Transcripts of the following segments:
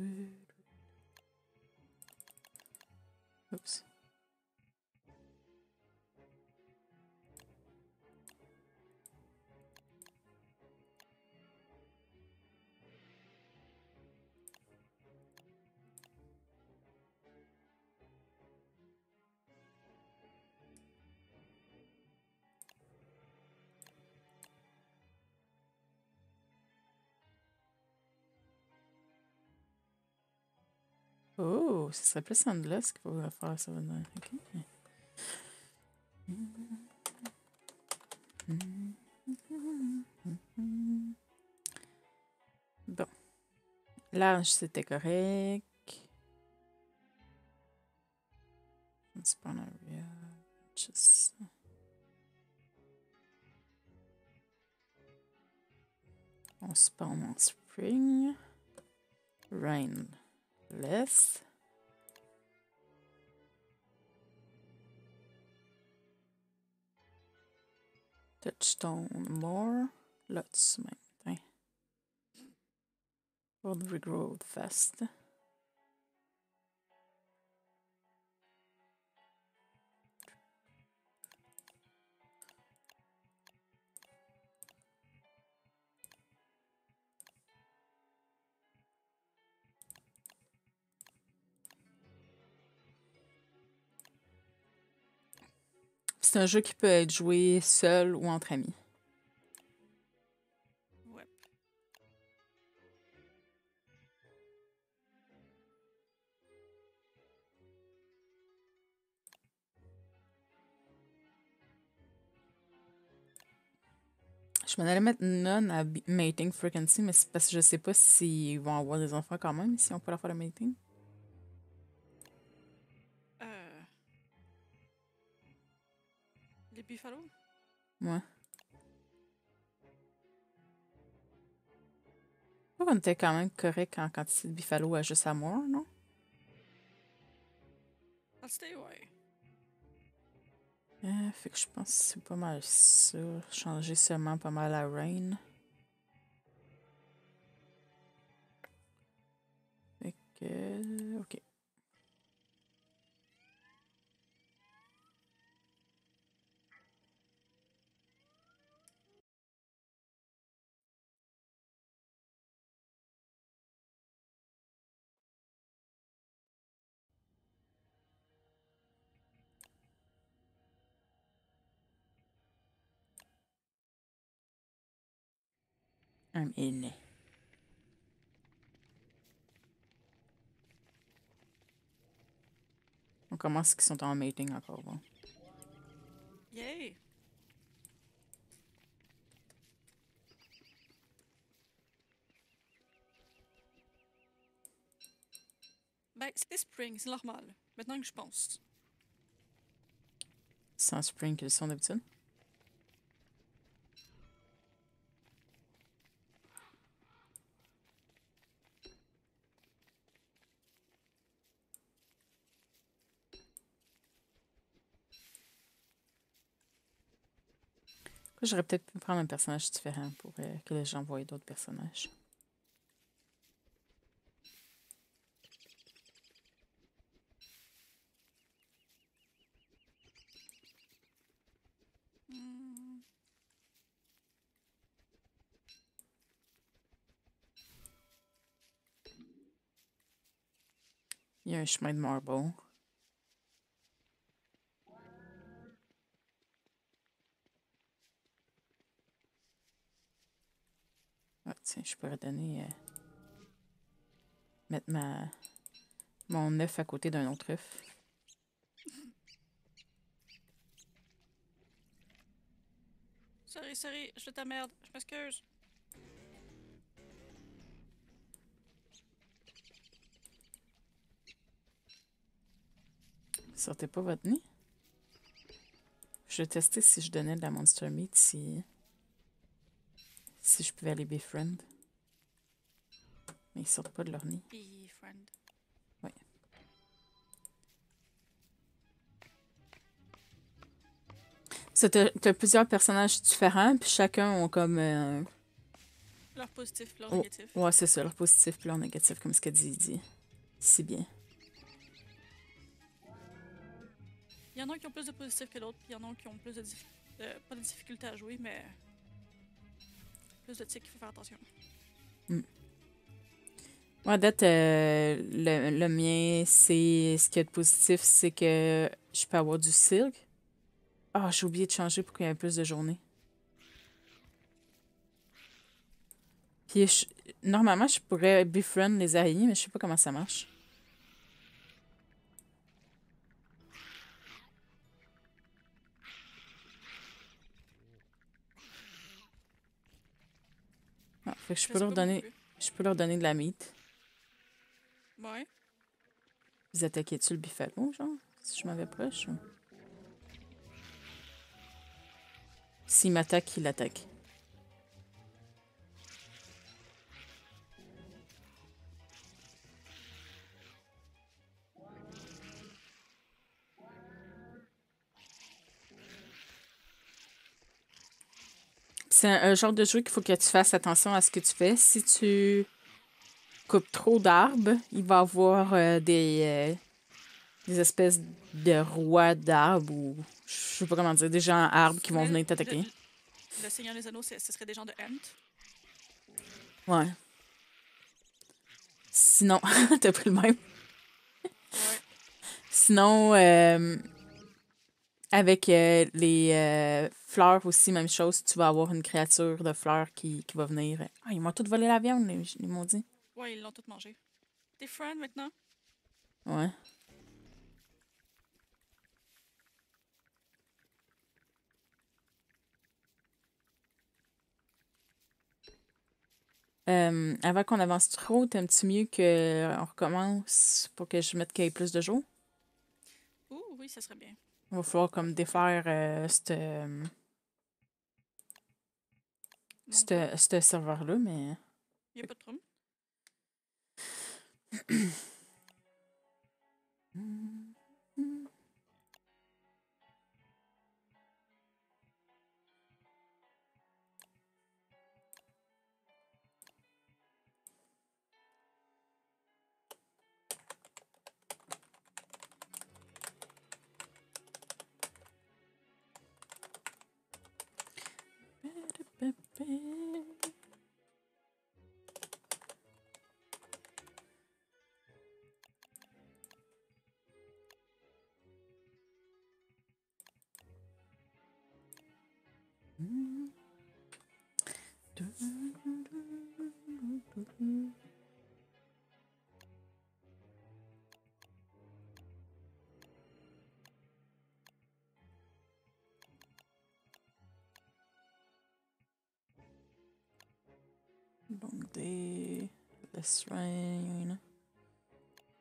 Oups. Oh, ce serait plus Endless qu'il faudrait faire ça. maintenant. Ok. Bon. L'âge, c'était correct. Spawn area. Just... On spawn en spring. Rain less. Touchstone more. Lots, maintenant. Would regrow fast. C'est un jeu qui peut être joué seul ou entre amis. Je m'en allais mettre none à mating frequency, mais c'est parce que je sais pas s'ils vont avoir des enfants quand même, si on peut leur faire le mating. Qu'on était quand même correct en quantité de buffalo à juste à mort, non? I'll stay away. Euh, fait que je pense que c'est pas mal ça. Changer seulement pas mal à rain. Fait que. Ok. I'm in. On commence qui sont en mating encore. Bon. Yay! Ben, c'est spring, c'est normal. Maintenant que je pense. Sans spring qu'ils sont d'habitude? J'aurais peut-être pu prendre un personnage différent pour euh, que les gens voient d'autres personnages. Il y a un chemin de marble. Ah, tiens, je pourrais donner. euh, mettre ma. Mon œuf à côté d'un autre œuf. Sorry, sorry, je ta merde, je m'excuse. Sortez pas votre nez. Je vais tester si je donnais de la Monster Meat, si. Si je pouvais les befriend. Mais ils sortent pas de leur nez. Be friend. Ça, t'as plusieurs personnages différents, puis chacun ont comme. euh, Leur positif, leur Oh. négatif. Ouais, c'est ça, leur positif puis leur négatif, comme ce que dit, dit. Si bien. Il y en a qui ont plus de positifs que d'autres, puis il y en a qui ont plus de, euh, pas de difficulté à jouer, mais plus de tics, il faut faire attention. Moi, à date, euh, le, le mien, c'est. Ce qui est positif, c'est que je peux avoir du cirque. Ah, j'ai oublié de changer pour qu'il y ait plus de journées. Puis, je- normalement, je pourrais befriend les araignées, mais je sais pas comment ça marche. Ah, fait que je peux leur donner, je peux leur donner de la meat. Ouais. Vous attaquez-tu le buffalo, genre? Si je m'en vais proche ou... S'il m'attaque, il attaque. C'est un genre de jeu qu'il faut que tu fasses attention à ce que tu fais. Si tu coupes trop d'arbres, il va avoir euh, des, euh, des espèces de rois d'arbres ou je sais pas comment dire, des gens arbres qui vont venir t'attaquer. Le, le Seigneur des Anneaux, ce serait des gens de Ant. Ouais. Sinon, t'as pris le même. Ouais. Sinon, euh, avec euh, les euh, fleurs aussi, même chose, tu vas avoir une créature de fleurs qui, qui va venir. Ah, ils m'ont tout volé la viande, les, les maudits. Ouais, ils l'ont tout mangé. T'es friend maintenant? Ouais. Euh, avant qu'on avance trop, t'aimes-tu mieux qu'on recommence pour que je mette qu'il y ait plus de jours? Ouh, oui, ça serait bien. Il va falloir comme défaire euh, cette, euh, ce serveur-là, mais... Il n'y a pas de うん。Des... Let's rain.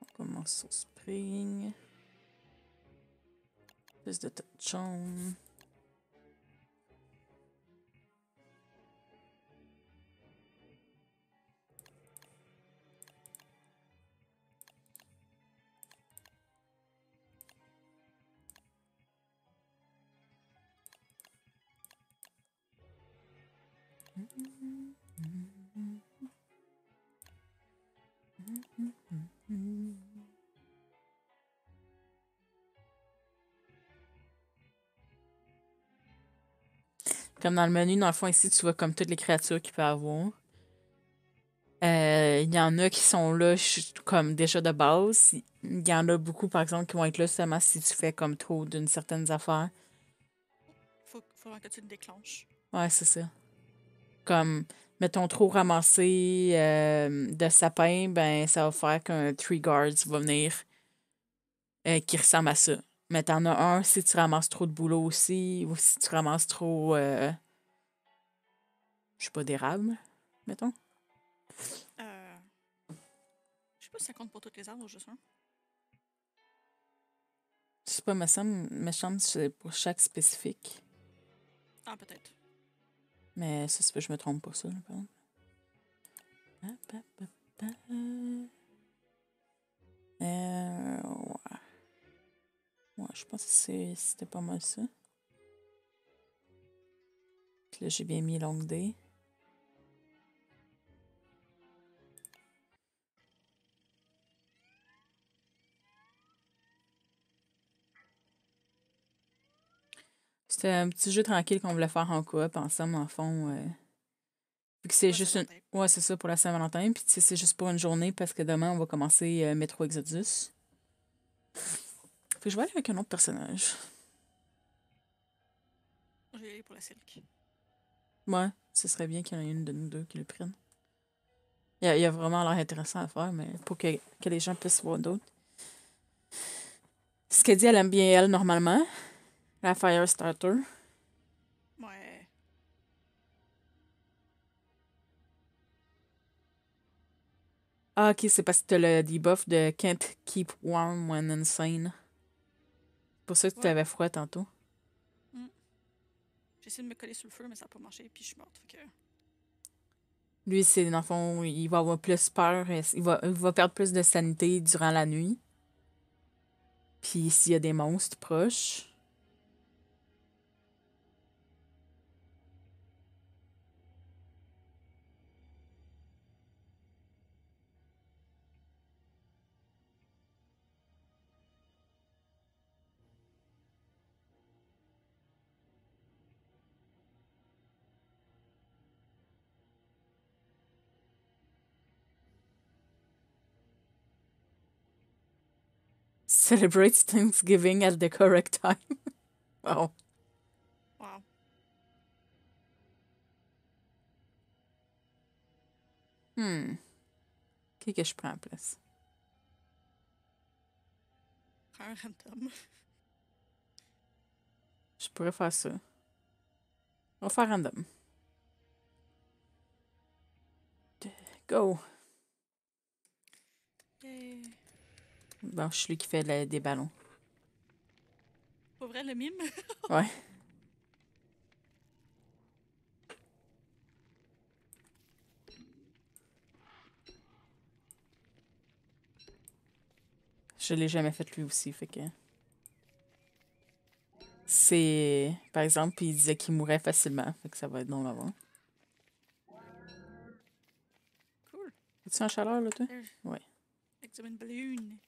On commence au spring. Plus de jaune. Comme dans le menu, dans le fond, ici, tu vois comme toutes les créatures qu'il peut avoir. Euh, Il y en a qui sont là comme déjà de base. Il y en a beaucoup, par exemple, qui vont être là seulement si tu fais comme trop d'une certaine affaire. Faut, faut que tu le déclenches. Ouais, c'est ça. Comme, mettons, trop ramassé euh, de sapin, ben, ça va faire qu'un Tree Guards va venir euh, qui ressemble à ça. Mais t'en as un si tu ramasses trop de boulot aussi, ou si tu ramasses trop, euh, je sais pas, d'érable, mettons. Euh... Je sais pas si ça compte pour toutes les arbres ou juste un. Je sais pas, me semble, me semble c'est pour chaque spécifique. Ah, peut-être. Mais ça je me trompe pas, ça, là, par exemple. Euh, ouais. Ouais, je pense que c'était pas mal ça. Là, j'ai bien mis long day. C'était un petit jeu tranquille qu'on voulait faire en coop ensemble, en fond. Euh. C'est juste. Ouais, c'est ça, pour la Saint-Valentin. Puis c'est juste pour une journée, parce que demain, on va commencer euh, Metro Exodus. Que je vais aller avec un autre personnage. Je vais aller pour la silk. Ouais, ce serait bien qu'il y en ait une de nous deux qui le prenne. Il y a, il y a vraiment l'air intéressant à faire, mais pour que, que les gens puissent voir d'autres. Ce qu'elle dit, elle aime bien elle normalement. La Firestarter. Ouais. Ah, ok, c'est parce que t'as le debuff de Can't keep warm when insane. C'est pour ça que tu avais froid tantôt. J'ai essayé de me coller sur le feu, mais ça n'a pas marché, puis je suis morte. Que... Lui, c'est dans le fond, il va avoir plus peur. et Il va, il va perdre plus de sanité durant la nuit. Puis s'il y a des monstres proches. Celebrates Thanksgiving at the correct time. wow. Wow. Hmm. Qui que je prends en place? Prends un random. Je pourrais faire ça. On va faire random. Go. Yay. Bon, je suis lui qui fait le- des ballons. Pas vrai, le mime? Ouais. Je l'ai jamais fait lui aussi, fait que. C'est. Par exemple, il disait qu'il mourrait facilement, fait que ça va être non voir. Cool. Es-tu en chaleur, là, toi? There. Ouais. Balloon.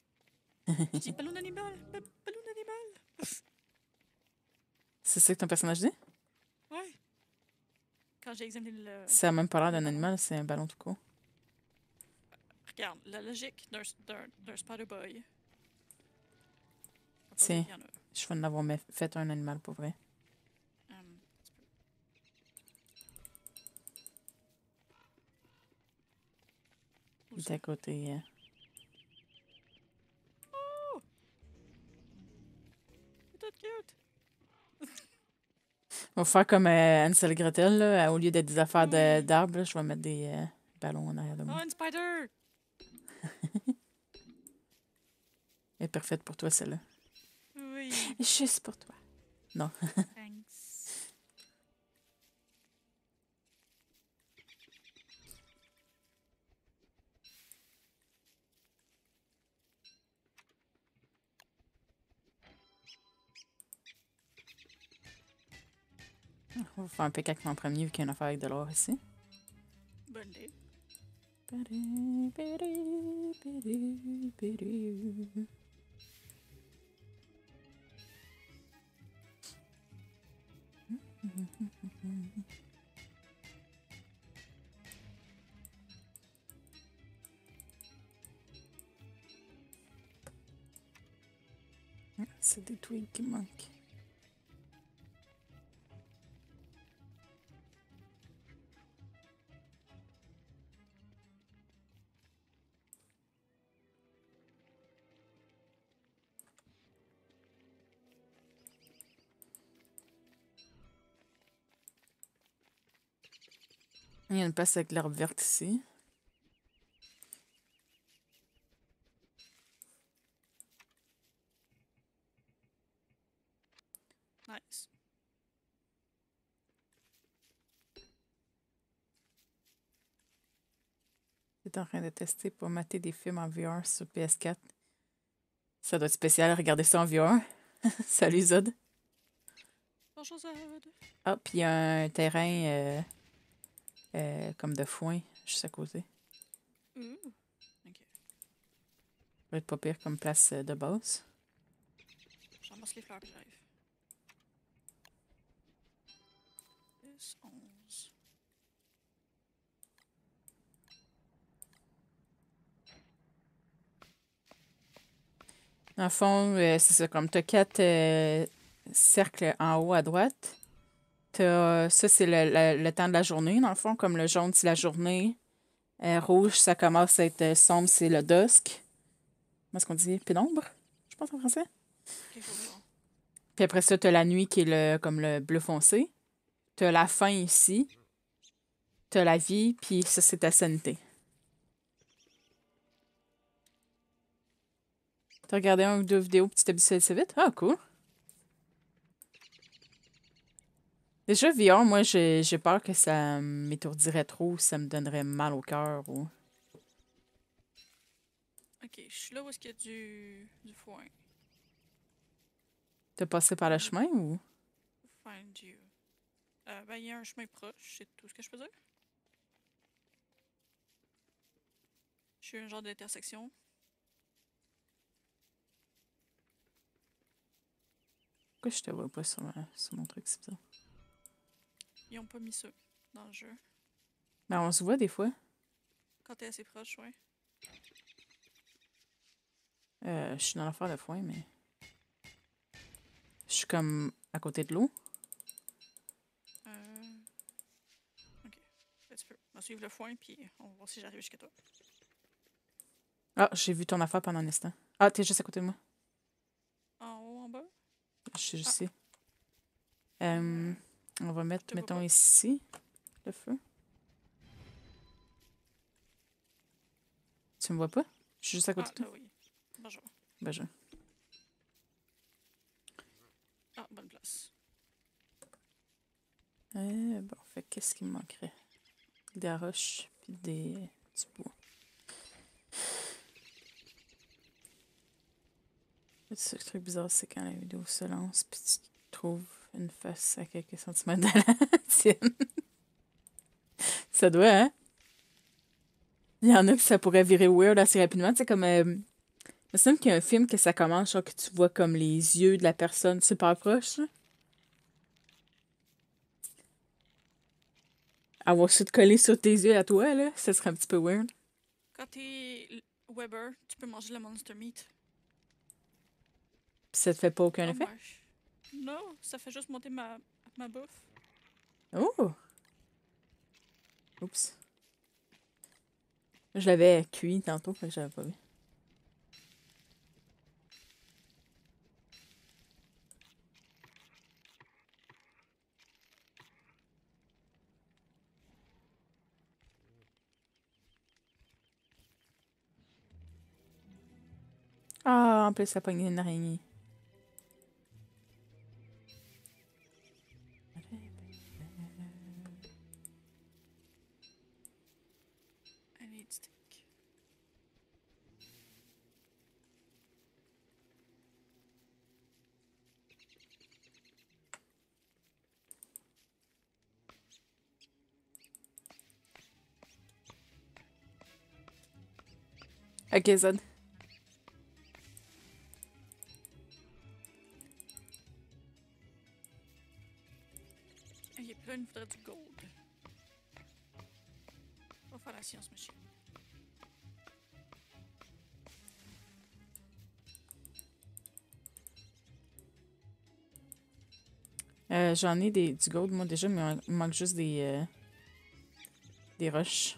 Dis ballon animal. ba- Ballon animal. C'est ça que ton personnage dit? Ouais. Quand j'ai examiné le. Ça a même pas l'air d'un animal, c'est un ballon tout court. Regarde, la logique d'un d'un- d'un spider boy. Faut pas Tiens. Je vais en avoir fait un animal pour vrai. Hum, tu peux- Où Il est ça? à côté. euh. On va faire comme euh, Ansel et Gretel, là, au lieu d'être des affaires d'arbres, je vais mettre des euh, ballons en arrière de Oh, moi. une spider! Elle est parfaite pour toi, celle-là. Oui. Juste pour toi. Thanks. On va faire un pick en premier vu qu'il y a une affaire avec de l'or ici. Bonne idée. C'est des twigs qui manquent. Il y a une place avec l'herbe verte ici. Nice. J'étais en train de tester pour mater des films en VR sur PS4. Ça doit être spécial, regardez ça en VR. Salut Zod. Bonjour Zod. Ah, puis il y a un terrain euh, euh, comme de foin juste à côté. Ouh. Ok. Ça va être pas pire comme place euh, de base. J'amasse les fleurs puis j'arrive. 10, 11. Dans le fond, euh, c'est ça, comme tu as quatre euh, cercles en haut à droite. T'as- ça, c'est le, le- le temps de la journée, dans le fond. Comme le jaune, c'est la journée. Euh, rouge, ça commence à être euh, sombre, c'est le dusk. Comment est-ce qu'on dit? Pénombre, je pense en français. Puis après ça, tu as la nuit qui est le, comme le bleu foncé. Tu as la fin ici. Tu as la vie, puis ça, c'est ta sanité. T'as regardé un ou deux vidéos, puis tu t'es habitué assez vite? Ah, cool. Déjà, VR, moi, j'ai peur que ça m'étourdirait trop, ça me donnerait mal au cœur. Ou... Ok, je suis là où est-ce qu'il y a du, du foin. T'as passé par le chemin ou? Find you. Euh, ben, il y a un chemin proche, c'est tout ce que je peux dire. Je suis un genre d'intersection. Pourquoi je te vois pas sur, ma- sur mon truc, c'est ça? Ils ont pas mis ça dans le jeu. Ben, on se voit des fois. Quand t'es assez proche, ouais. Euh, je suis dans l'affaire de foin, mais. Je suis comme à côté de l'eau. Euh... Ok. Un petit peu. On va suivre le foin, puis on va voir si j'arrive jusqu'à toi. Ah, j'ai vu ton affaire pendant un instant. Ah, t'es juste à côté de moi. En haut, en bas? Je suis juste Ah. ici. Euh, on va mettre, mettons, ici le feu. Tu me vois pas? Je suis juste à côté Ah, de toi. là, oui. Bonjour. Je... Ah, bonne place. Euh, bon, fait qu'est-ce qui me manquerait? Des roches puis des... du bois. Ce truc bizarre, c'est quand la vidéo se lance puis tu trouves une face à quelques centimètres de la tienne. ça doit, hein? Il y en a que ça pourrait virer weird assez rapidement. Tu sais, comme... Euh, il me semble qu'il y a un film que ça commence, genre que tu vois comme les yeux de la personne super proche. Avoir ça de coller sur tes yeux à toi, là, ça serait un petit peu weird. Quand t'es Weber, tu peux manger le monster meat. Puis ça te fait pas aucun Ah, effet? Non, ça fait juste monter ma, ma bouffe. Oh! Oups. Je l'avais cuit tantôt, que j'avais pas vu. Ah, en plus, ça pogne une araignée. I need stick. Ok, Zod. J'en ai des, du gold, moi, déjà, mais il me manque juste des... euh, des roches.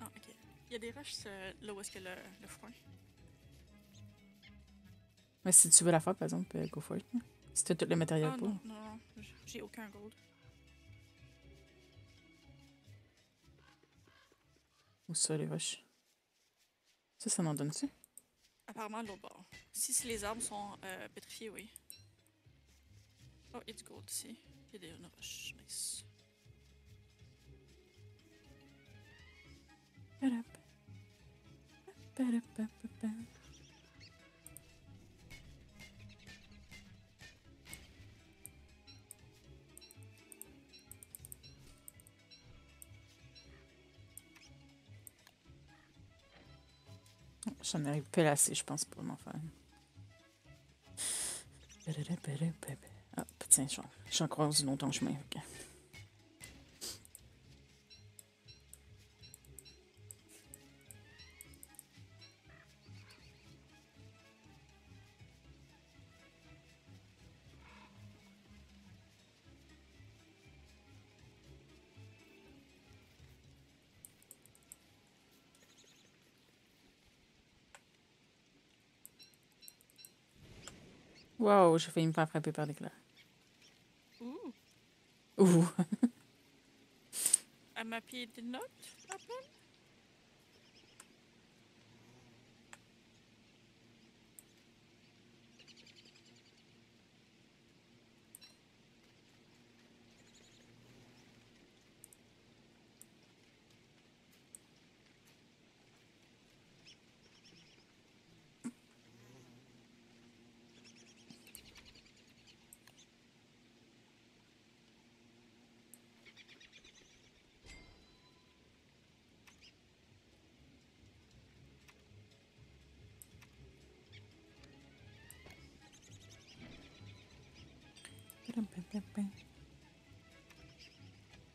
Ah, ok. Il y a des roches euh, là où est-ce que le, le foin. Mais si tu veux la faire, par exemple, euh, go for it. là. Si t'as tout le matériel Ah pour. non, non, J'ai aucun gold. Ou ça, les roches? Ça, ça m'en donne-tu? Apparemment, de l'autre bord. Si, si les arbres sont euh, pétrifiés, oui. Oh, du gold des une roche. Nice. J'en arrive pas assez, je pense, pour m'en faire tiens, j'en croise une autre en chemin. Okay. Wow, j'ai failli me faire frapper par l'éclair. À ma pied des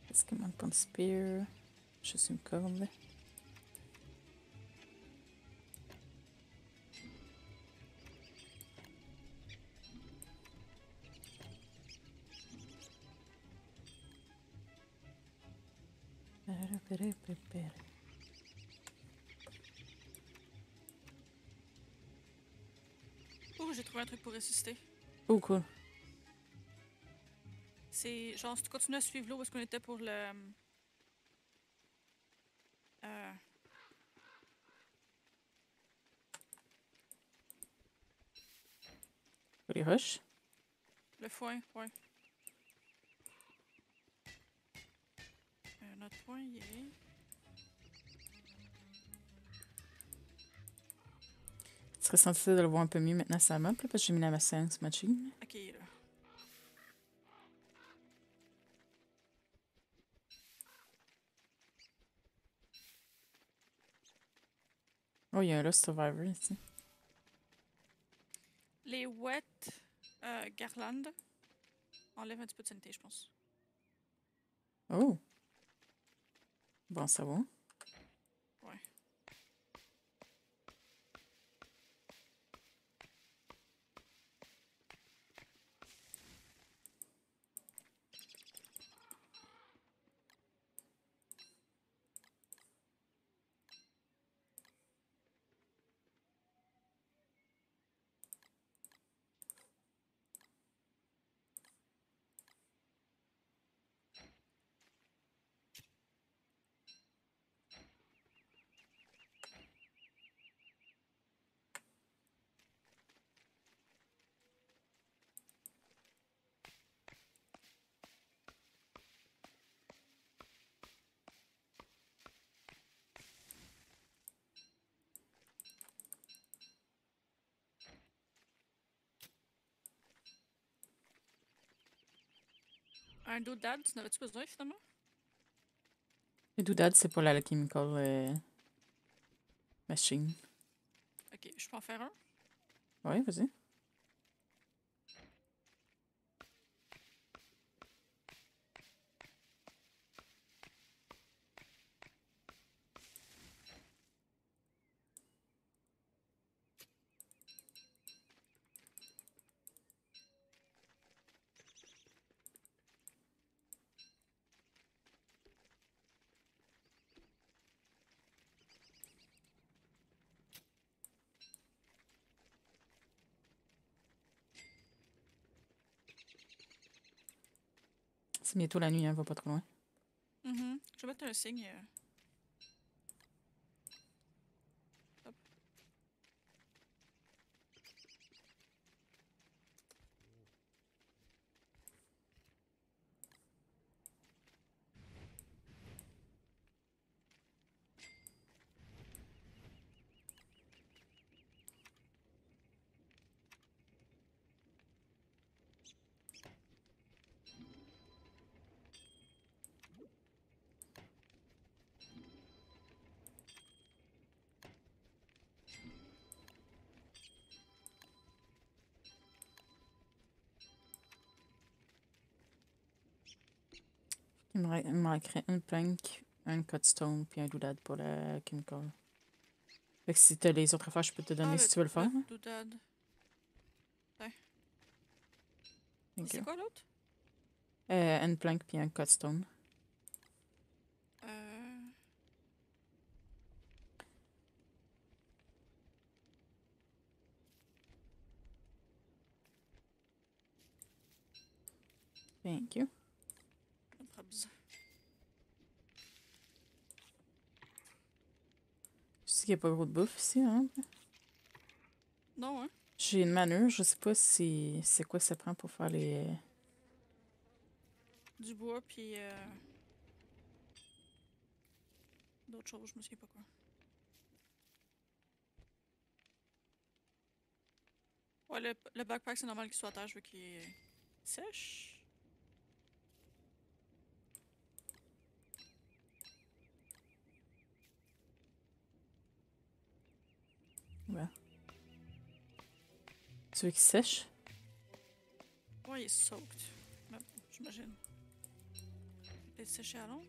Est-ce qu'il manque pas de spear? Juste une corde. Ouh, j'ai trouvé un truc pour résister. Oh, cool. C'est genre, si tu continues à suivre l'eau, est-ce qu'on était pour le. Euh, Les roches? le foin, ouais. Euh, notre foin, il est. Tu serais censé de le voir un peu mieux maintenant ça map, là, parce que j'ai mis la ma science matching. Ok, là. Oh, il y a un Lost Survivor ici. Les wet euh, garlandes enlèvent un petit peu de sanité, je pense. Oh. Bon, ça va. Ouais. Un doudad, tu n'avais-tu besoin finalement? Le doudad, c'est pour la chemical euh, machine. Ok, je peux en faire un? Ouais, vas-y. C'est bientôt la nuit, hein, va pas trop loin. Mhm. Je vais mettre un signe. Me, manquerait une plank, un cutstone, puis un doudad pour la chemical. Fait que si t'as les autres affaires, je peux te donner Ah, si tu veux le faire. hein? doudad. Thank C'est quoi l'autre? Euh, une plank puis un cutstone. Euh... Thank you. No probs. Je sais qu'il n'y a pas gros de bouffe ici, hein. Non, hein? J'ai une manure, je sais pas si c'est quoi ça prend pour faire les. Du bois, puis. Euh... D'autres choses, je me souviens pas quoi. Ouais, le, le backpack, c'est normal qu'il soit à terre, je veux qu'il est sèche. Tu veux qu'il sèche? Ouais, il est soaked. J'imagine. Peut-être séché à l'ombre.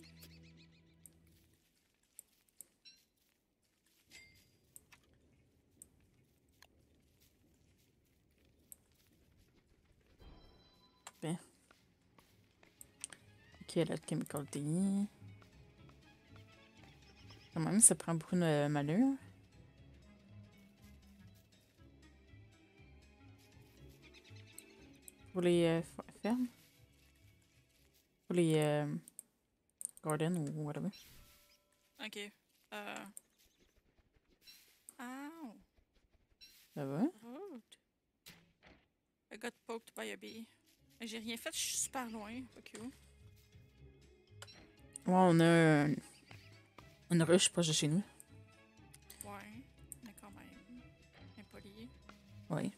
Ok, là, le chemical. Quand même, ça prend beaucoup de malheur. Pour les euh, fermes? Pour les euh, gardens ou whatever. Ok. Euh. Ow! Ça va? Rude. I got poked by a bee. J'ai rien fait, je suis super loin. Fuck you. Ouais, on a un- une ruche proche de chez nous. Ouais. Mais quand même. Impoli. Oui.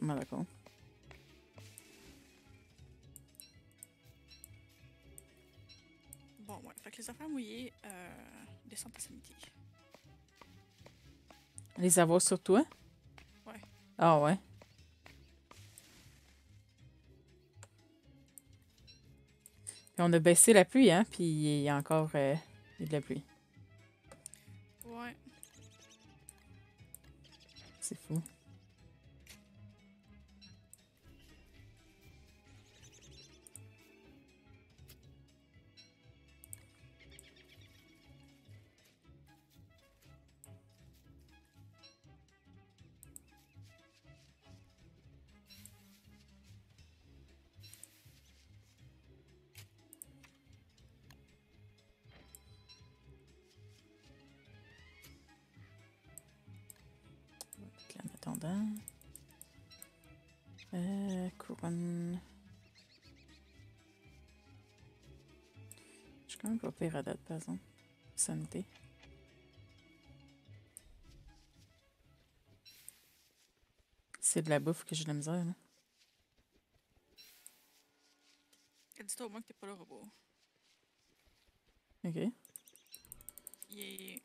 D'accord. Bon, ouais. Fait que les affaires mouillées, euh, descendent à Samity. Les avoir sur toi? Ouais. Ah ouais. Puis on a baissé la pluie, hein, puis il y a encore euh, il y a de la pluie. Ouais. C'est fou. Puis là, en attendant. Euh, couronne. Je suis quand même pas pire à date, par exemple. Santé. C'est de la bouffe que j'ai de la misère, là. Dis-toi au moins que t'es pas le robot. Ok. Il est...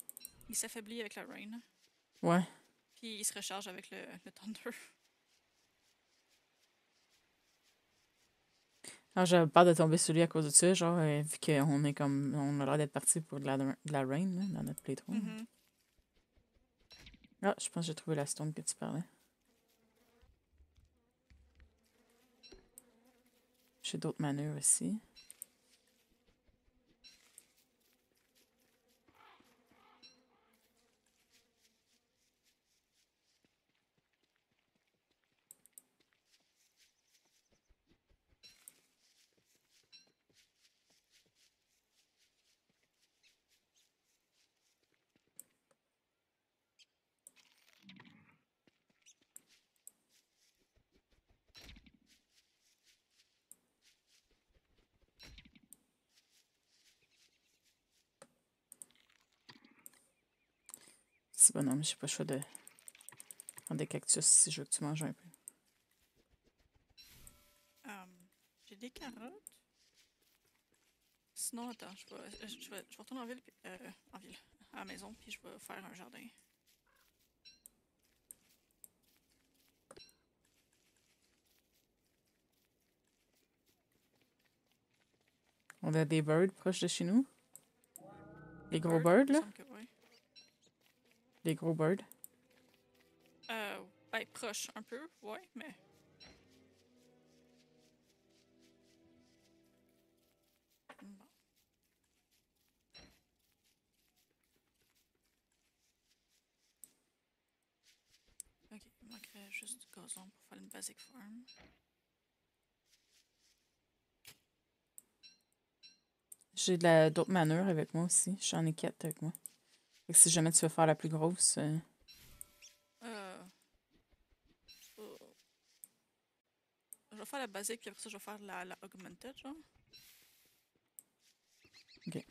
Il s'affaiblit avec la rain. Ouais. Puis il se recharge avec le, le thunder. Alors, j'avais peur de tomber sur lui à cause de ça, genre, euh, vu qu'on est comme. On a l'air d'être parti pour de la, de la rain, là, dans notre playthrough. Mhm. Ah, je pense que j'ai trouvé la stone que tu parlais. J'ai d'autres manœuvres aussi. Bonhomme, j'ai pas le choix de prendre des cactus si je veux que tu manges un peu. Um, J'ai des carottes. Sinon, attends, je vais, je vais, je vais retourner en ville, puis- euh, en ville, à la maison, puis je vais faire un jardin. On a des birds proches de chez nous? Les gros Bird, birds, là? que. Des gros birds? Euh, ben, proche un peu, ouais, mais. Ok, il manquerait juste du gazon pour faire une basic farm. J'ai de la d'autres manœuvres avec moi aussi. J'en ai quatre avec moi. Si jamais tu veux faire la plus grosse. euh, Euh, euh, Je vais faire la basique, puis après ça, je vais faire la, la augmented, genre. Ok.